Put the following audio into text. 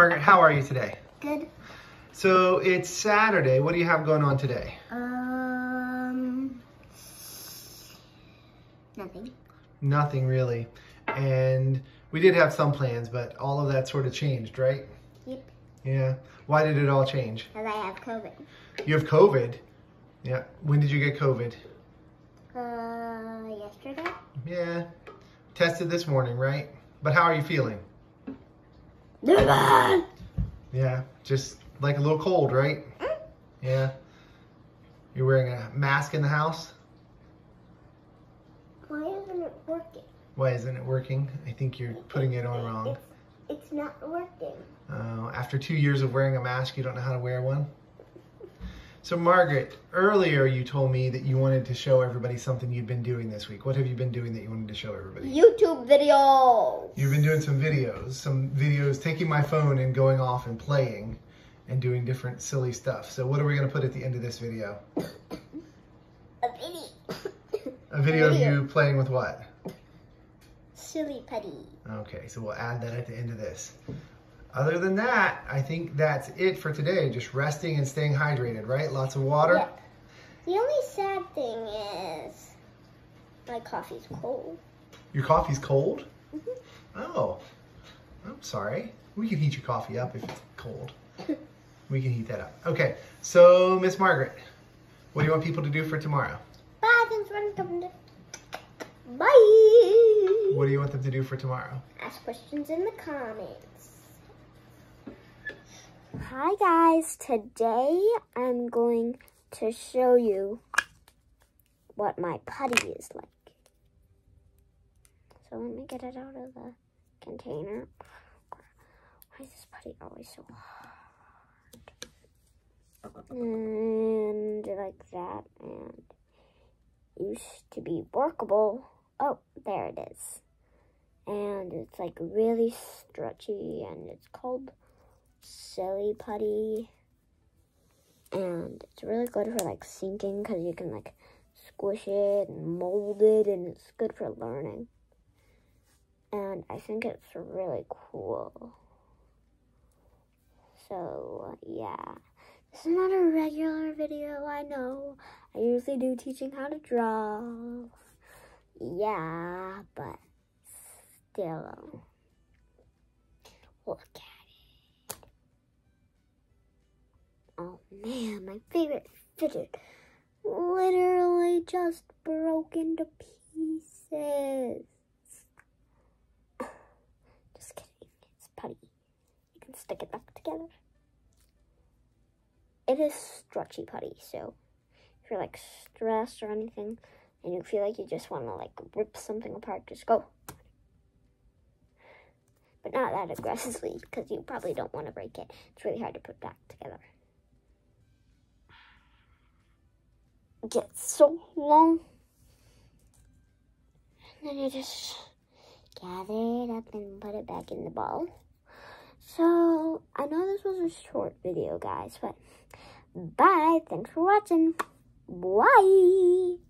Margaret, how are you today? Good. So it's Saturday. What do you have going on today? Um, nothing. Nothing really. And we did have some plans, but all of that sort of changed, right? Yep. Yeah. Why did it all change? Because I have COVID. You have COVID. Yeah. When did you get COVID? Uh, yesterday? Yeah. Tested this morning, right? But how are you feeling? Yeah. Just like a little cold, right? Yeah. You're wearing a mask in the house? Why isn't it working? Why isn't it working? I think you're putting it on wrong. It's, it's not working. Uh, after two years of wearing a mask, you don't know how to wear one? So, Margaret, earlier you told me that you wanted to show everybody something you'd been doing this week. What have you been doing that you wanted to show everybody? YouTube videos. You've been doing some videos, some videos taking my phone and going off and playing and doing different silly stuff. So, what are we going to put at the end of this video? A video. A video of Video. you playing with what? Silly putty. Okay, so we'll add that at the end of this. Other than that, I think that's it for today. Just resting and staying hydrated, right? Lots of water. Yeah. The only sad thing is my coffee's cold. Your coffee's cold? Mhm. Oh, I'm sorry. We can heat your coffee up if it's cold. we can heat that up. Okay, so Miss Margaret, what do you want people to do for tomorrow? Bye. Thanks for coming. Bye. What do you want them to do for tomorrow? Ask questions in the comments. Hi guys, today I'm going to show you what my putty is like. So let me get it out of the container. Why is this putty always so hard? And like that, and used to be workable. Oh, there it is and it's like really stretchy and it's called silly putty. And it's really good for like sinking because you can like squish it and mold it and it's good for learning. And i think it's really cool. So yeah. This is not a regular video i know. I usually do teaching how to draw. Yeah but still. Look at man, my favorite fidget literally just broke into pieces. Just kidding, it's putty. You can stick it back together. It is stretchy putty, so if you're like stressed or anything and you feel like you just want to like rip something apart, just go but not that aggressively because you probably don't want to break it. It's really hard to put back together. It gets so long. And then you just gather it up and put it back in the ball. So, I know this was a short video, guys, but bye. Thanks for watching. Bye.